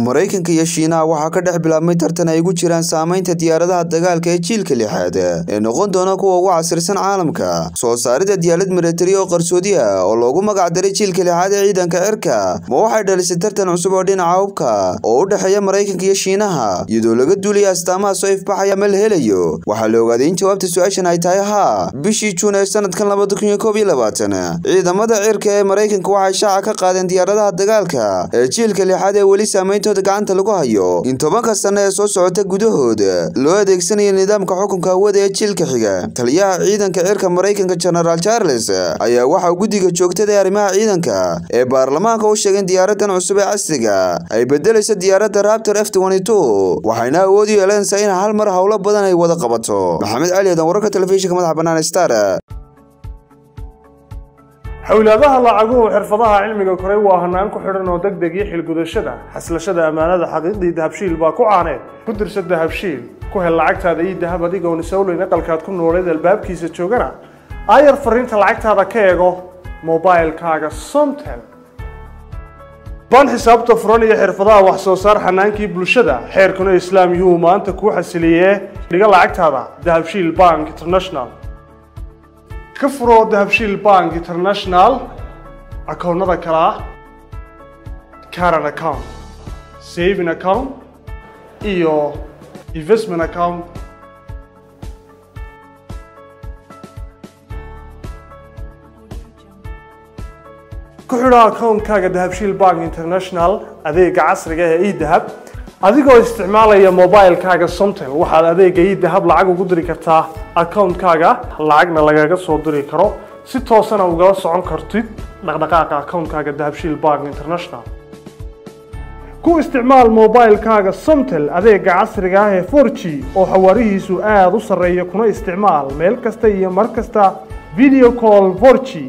maraykanka iyo shiinaha waxaa ka dhex bilaabmay tartan ay ugu jiraan saamaynta diyaaradaha dagaalka ee jiilka lixaad ee noqon doona kuwa ugu casirsan caalamka. Soo saaridda diyaalad milatari oo qarsoodi ah oo loogu magac daray jiilka lixaad ee ciidanka cirka ma waxay dhalisay tartan cusub oo dhinaca hubka oo u dhexeeya maraykanka iyo shiinaha. Iyadoo laga duulaya astaamaha soo ifbaxaya ma la helayo waxaa la ogaaday in jawaabta su'aashan ay tahay haa bishii juun ee sanadkan labada kun iyo koob iyo labaatan ciidamada cirka ee maraykanka waxay shaaca ka qaadeen diyaaradaha dagaalka ee jiilka lixaad ee weli saameyntooda gacanta lagu hayo in tobanka sano ee soo socota gudahooda loo adeegsanayo nidaamka xukunka hawada ee jiilka xiga. Taliyaha ciidanka cirka maraykanka genaraal charles ayaa waxaa guddiga joogtada ee arrimaha ciidanka ee baarlamaanka u sheegay in diyaaradan cusub ee casriga ay bedelayso diyaaradda raptor f waxayna awood u yeelanaysaa in hal mar howlo badan ay wada qabato. Maxamed cali adan wararka telefishinka madaxa bannaan star xowlaadaha lacaguhu xirfadaha cilmiga koray waa hanaan ku xidhan oo deg deg iyo xilgudashada. Xaslashada ammaanada xaqiiqdii dahabshiil baa ku caaneed ku dirsa dahabshiil ku hel lacagtaada iyo dahab adigoon isowleyn aqalkaad ku nooleed albaabkiisa joogana. Aayar fariinta lacagtaada ka eego mobilkaaga somtel. Baan xisaabta furan iyo xirfadaha wax soo saar xanaankii bulshada xeerkuna islaam yuu maanta kuu xasiliyee. Dhiga lacagtaada dahabshiil bank international ka furo dahabshiil bank international akoonnada kale ah caran account saving account iyo investment account. Ku xidho akoonkaaga dahabshiil bank international adeega casriga ee edahab adigoo isticmaalaya mobilkaaga somtel waxaad adeega idahab lacag ugu diri kartaa akoonkaaga lacagna lagaga soo diri karo. Si toosana ugala socon kartid dhaqdhaqaaqa akoonkaaga dahabshiil bank international. Ku isticmaal mobilkaaga somtel adeega casriga ah ee for g oo xawaarihiisu aada u sarreeya kuna isticmaal meel kasta iyo mar kasta video call for g